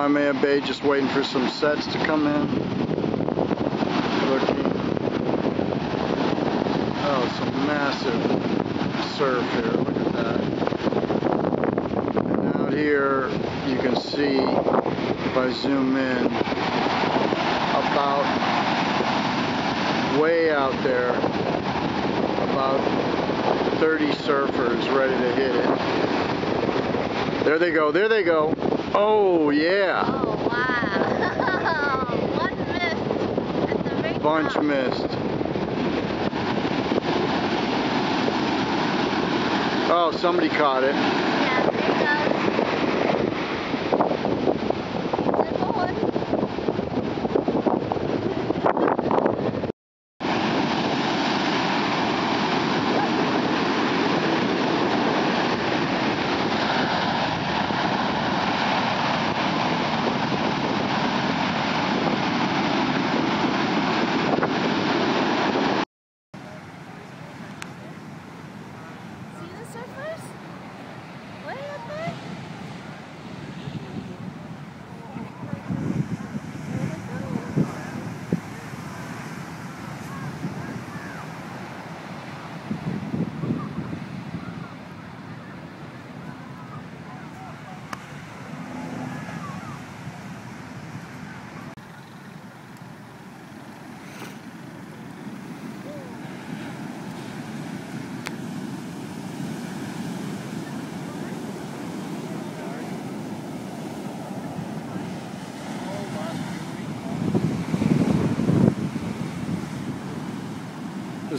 Waimea Bay, just waiting for some sets to come in. Looking. Oh, some massive surf here. Look at that. And out here, you can see, if I zoom in, about way out there, about 30 surfers ready to hit it. There they go, there they go. Oh, yeah. Oh, wow. One missed at the Bunch top. missed. Oh, somebody caught it. Yeah, there goes. Zip one. See the surfers? Way up there?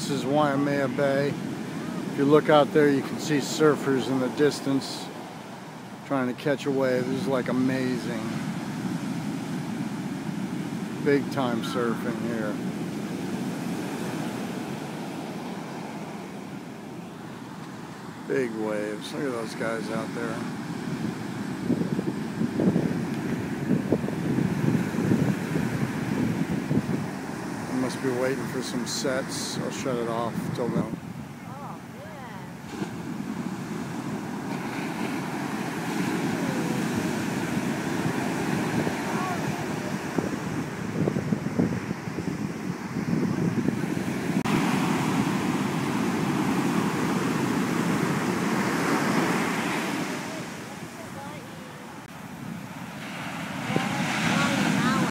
This is Waimea Bay. If you look out there, you can see surfers in the distance trying to catch a wave. This is like amazing. Big time surfing here. Big waves. Look at those guys out there. Be waiting for some sets. I'll shut it off till then.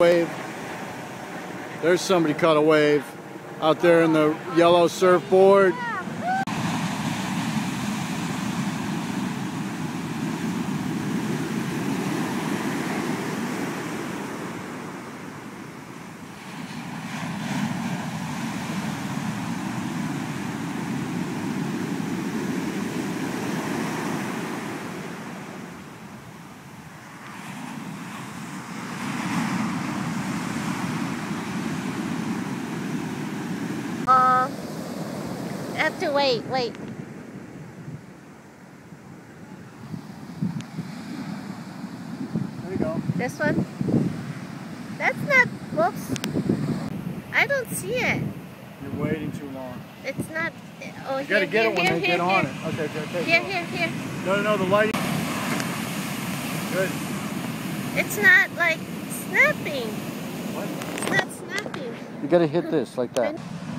Wave. There's somebody caught a wave out there in the yellow surfboard. To wait, wait. There you go. This one? That's not, whoops. I don't see it. You're waiting too long. It's not, oh, You here, gotta get here, it when here, they here, get on it. Okay, okay, okay. Here, here, here. No, no, no, the light. Good. It's not like snapping. What? It's not snapping. You gotta hit this like that. And-